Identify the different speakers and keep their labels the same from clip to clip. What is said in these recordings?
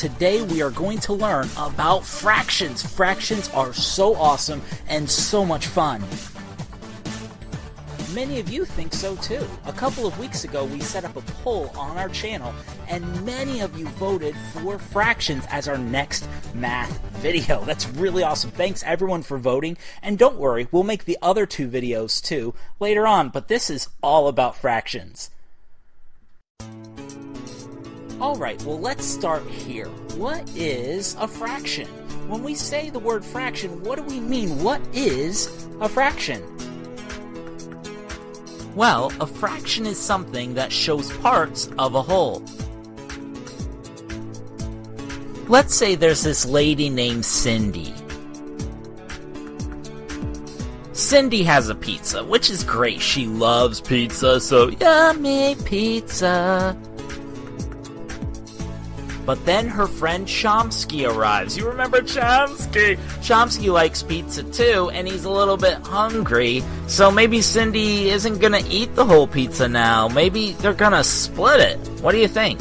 Speaker 1: Today we are going to learn about fractions. Fractions are so awesome and so much fun. Many of you think so too. A couple of weeks ago, we set up a poll on our channel, and many of you voted for fractions as our next math video. That's really awesome. Thanks everyone for voting. And don't worry, we'll make the other two videos too later on, but this is all about fractions. Alright, well, let's start here. What is a fraction? When we say the word fraction, what do we mean? What is a fraction? Well, a fraction is something that shows parts of a whole. Let's say there's this lady named Cindy. Cindy has a pizza, which is great. She loves pizza, so yummy pizza. But then her friend Chomsky arrives. You remember Chomsky? Chomsky likes pizza too, and he's a little bit hungry. So maybe Cindy isn't gonna eat the whole pizza now. Maybe they're gonna split it. What do you think?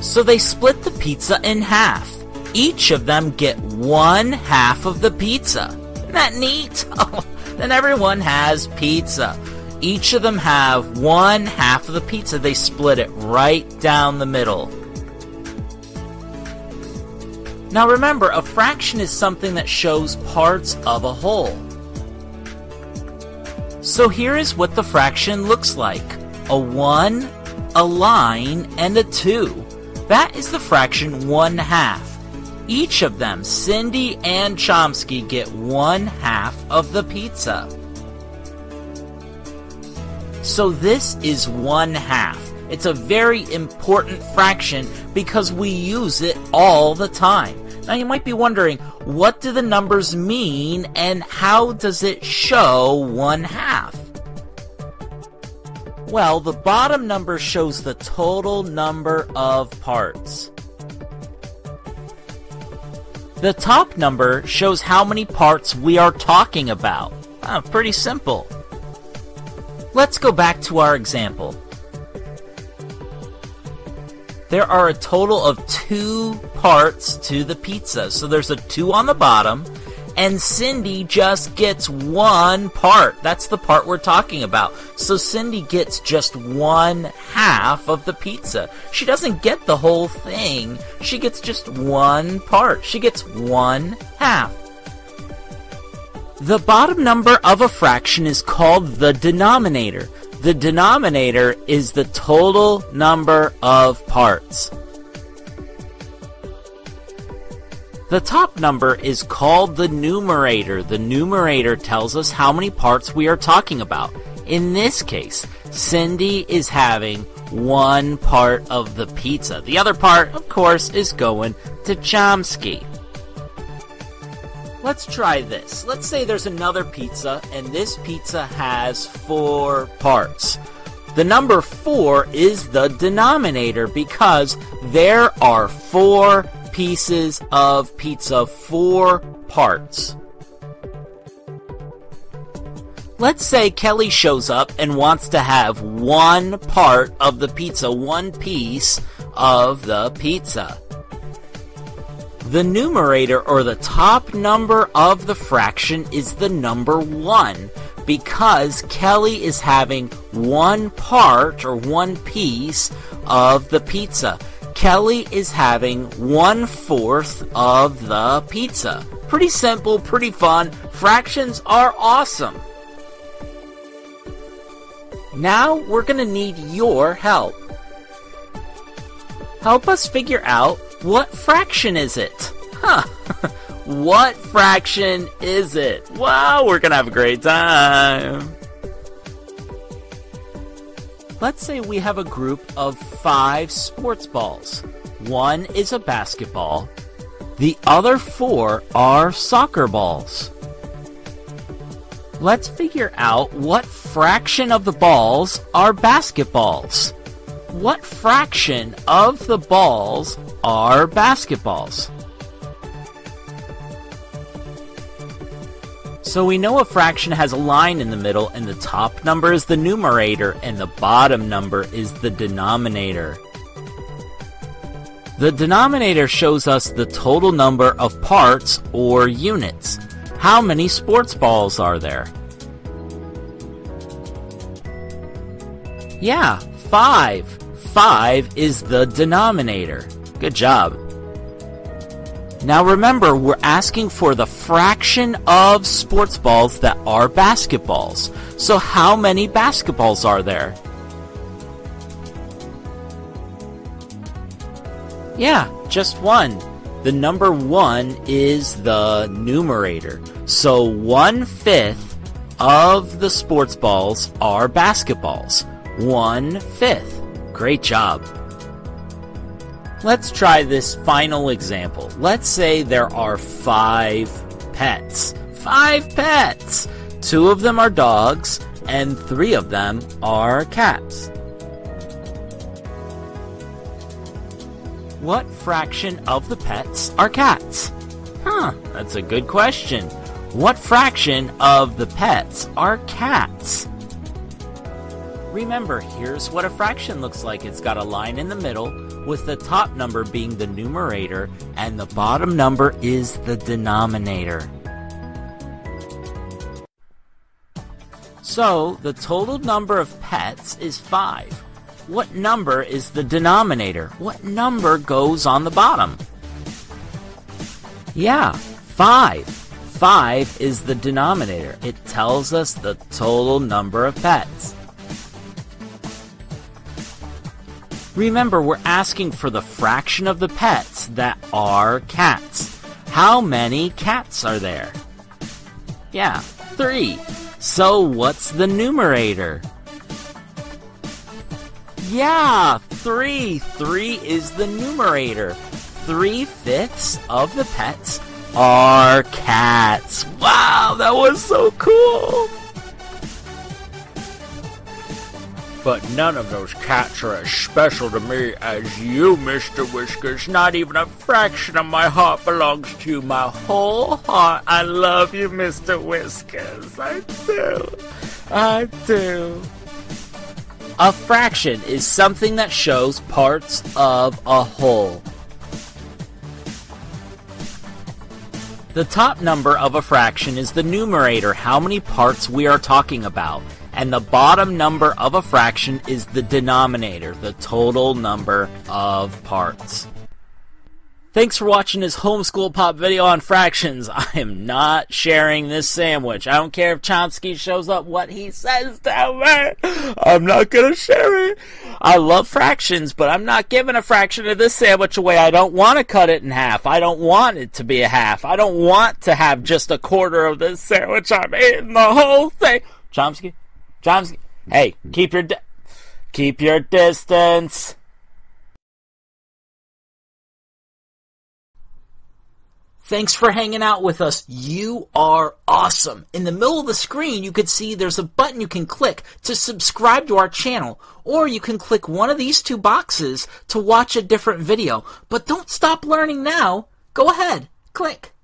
Speaker 1: So they split the pizza in half. Each of them get one half of the pizza. Isn't that neat? Then everyone has pizza. Each of them have one half of the pizza. They split it right down the middle. Now remember, a fraction is something that shows parts of a whole. So here is what the fraction looks like. A 1, a line, and a 2. That is the fraction 1 half. Each of them, Cindy and Chomsky, get one half of the pizza. So this is one half. It's a very important fraction because we use it all the time. Now you might be wondering, what do the numbers mean and how does it show one half? Well, the bottom number shows the total number of parts. The top number shows how many parts we are talking about. Oh, pretty simple. Let's go back to our example. There are a total of two parts to the pizza. So there's a two on the bottom, and Cindy just gets one part. That's the part we're talking about. So Cindy gets just one half of the pizza. She doesn't get the whole thing, she gets just one part. She gets one half. The bottom number of a fraction is called the denominator. The denominator is the total number of parts. The top number is called the numerator. The numerator tells us how many parts we are talking about. In this case, Cindy is having one part of the pizza. The other part, of course, is going to Chomsky. Let's try this. Let's say there's another pizza, and this pizza has four parts. The number four is the denominator because there are four pieces of pizza, four parts. Let's say Kelly shows up and wants to have one part of the pizza, one piece of the pizza. The numerator or the top number of the fraction is the number 1 because Kelly is having one part or one piece of the pizza. Kelly is having one fourth of the pizza. Pretty simple, pretty fun. Fractions are awesome. Now we're going to need your help. Help us figure out what fraction is it? Huh. what fraction is it? Wow, we're gonna have a great time. Let's say we have a group of five sports balls. One is a basketball. The other four are soccer balls. Let's figure out what fraction of the balls are basketballs what fraction of the balls are basketballs? So we know a fraction has a line in the middle, and the top number is the numerator, and the bottom number is the denominator. The denominator shows us the total number of parts or units. How many sports balls are there? Yeah, five. Five is the denominator. Good job. Now remember, we're asking for the fraction of sports balls that are basketballs. So how many basketballs are there? Yeah, just one. The number one is the numerator. So one fifth of the sports balls are basketballs. One fifth. Great job. Let's try this final example. Let's say there are five pets. Five pets! Two of them are dogs, and three of them are cats. What fraction of the pets are cats? Huh, that's a good question. What fraction of the pets are cats? Remember, here's what a fraction looks like. It's got a line in the middle, with the top number being the numerator, and the bottom number is the denominator. So, the total number of pets is 5. What number is the denominator? What number goes on the bottom? Yeah, 5. 5 is the denominator. It tells us the total number of pets. Remember, we're asking for the fraction of the pets that are cats. How many cats are there? Yeah, three. So what's the numerator? Yeah, three. Three is the numerator. Three fifths of the pets are cats. Wow, that was so cool. But none of those cats are as special to me as you, Mr. Whiskers. Not even a fraction of my heart belongs to you. My whole heart. I love you, Mr. Whiskers. I do. I do. A fraction is something that shows parts of a whole. The top number of a fraction is the numerator, how many parts we are talking about and the bottom number of a fraction is the denominator, the total number of parts. Thanks for watching this homeschool pop video on fractions. I am not sharing this sandwich. I don't care if Chomsky shows up what he says to me. I'm not gonna share it. I love fractions, but I'm not giving a fraction of this sandwich away. I don't want to cut it in half. I don't want it to be a half. I don't want to have just a quarter of this sandwich. I'm eating the whole thing. Chomsky? John's. Hey, keep your di- keep your distance. Thanks for hanging out with us. You are awesome. In the middle of the screen, you can see there's a button you can click to subscribe to our channel, or you can click one of these two boxes to watch a different video. But don't stop learning now. Go ahead, click.